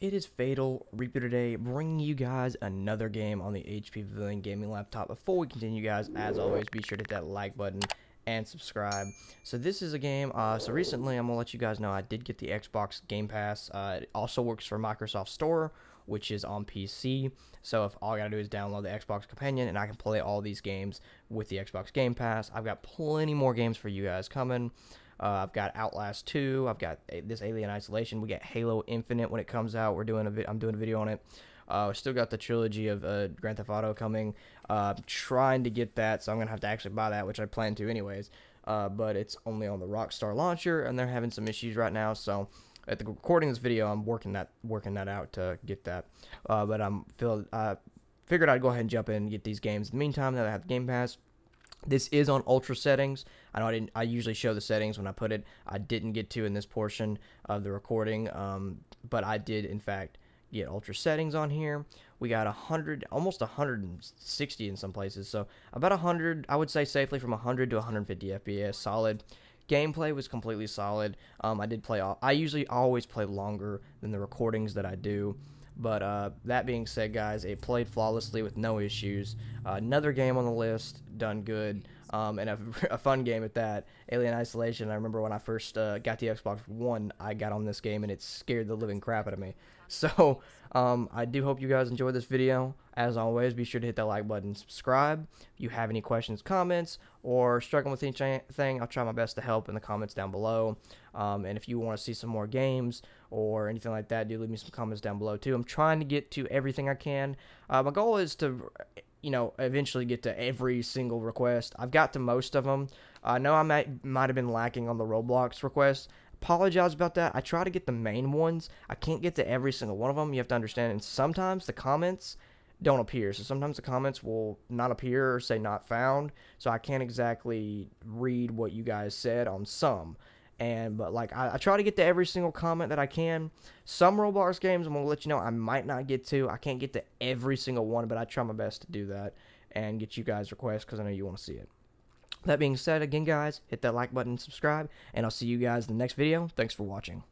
it is Fatal Reaper today, bringing you guys another game on the HP Pavilion gaming laptop. Before we continue, guys, as always, be sure to hit that like button and subscribe. So this is a game, uh, so recently I'm going to let you guys know I did get the Xbox Game Pass. Uh, it also works for Microsoft Store, which is on PC. So if all I gotta do is download the Xbox Companion and I can play all these games with the Xbox Game Pass. I've got plenty more games for you guys coming. Uh, I've got Outlast 2. I've got this Alien Isolation. We get Halo Infinite when it comes out. We're doing a vi- I'm doing a video on it. Uh, still got the trilogy of uh, Grand Theft Auto coming. Uh, trying to get that, so I'm gonna have to actually buy that, which I plan to anyways. Uh, but it's only on the Rockstar launcher, and they're having some issues right now. So at the recording of this video, I'm working that working that out to get that. Uh, but I'm feel figured I'd go ahead and jump in and get these games. In the meantime, now that I have the Game Pass, this is on ultra settings. I know I didn't. I usually show the settings when I put it. I didn't get to in this portion of the recording, um, but I did in fact get ultra settings on here. We got a 100, almost 160 in some places. So about a 100, I would say safely from 100 to 150 FPS, solid. Gameplay was completely solid. Um, I did play. I usually always play longer than the recordings that I do. But uh, that being said, guys, it played flawlessly with no issues. Uh, another game on the list, done good, um, and a, a, fun game at that. Alien Isolation. I remember when I first uh, got the Xbox One, I got on this game and it scared the living crap out of me. So um, I do hope you guys enjoyed this video. As always, be sure to hit that like button, subscribe. If you have any questions, comments, or struggling with anything, I'll try my best to help in the comments down below. Um, and if you want to see some more games or anything like that, do leave me some comments down below too. I'm trying to get to everything I can. Uh, my goal is to you know, eventually get to every single request. I've got to most of them. I know I might might have been lacking on the Roblox requests apologize about that. I try to get the main ones. I can't get to every single one of them. You have to understand. And sometimes the comments don't appear. So sometimes the comments will not appear or say not found. So I can't exactly read what you guys said on some. And but like I, I try to get to every single comment that I can. Some Roblox games I'm gonna let you know I might not get to. I can't get to every single one, but I try my best to do that and get you guys requests because I know you want to see it. That being said, again, guys, hit that like button, subscribe, and I'll see you guys in the next video. Thanks for watching.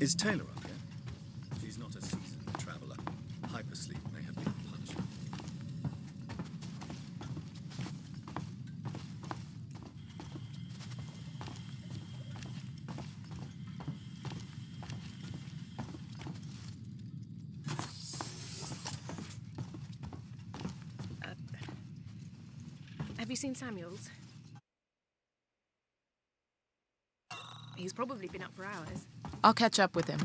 Is Taylor up yet? She's not a seasoned traveller. Hypersleep may have been punishment. Uh, have you seen Samuels? He's probably been up for hours. I'll catch up with him.